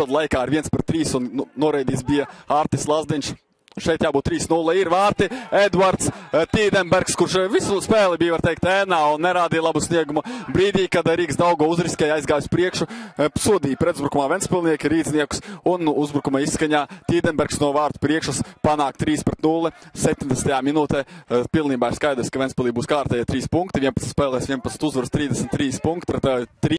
izpildu laikā ar 1 pret 3 un nu, noraidījis bija Ārtis Lazdiņš. Šeit jābūt 3-0. Ir vārti Edvards eh, Tīdenbergs, kurš eh, visu spēli bija, var teikt, ēnā un nerādīja labu sniegumu. Brīdī, kad eh, Rīgas Daugo uzriskēja aizgājis priekšu, eh, sodīja pretuzbrukumā Ventspilnieki, rīdzniekus un nu, uzbrukuma izskaņā Tīdenbergs no vārtu priekšas panāk 3-0. 70. minūtē eh, pilnībā ir skaidrs, ka Ventspilī būs kārtējie 3 punkti, 11 spēlēs, 11 uzvaras, 33 punkti pret eh, 3.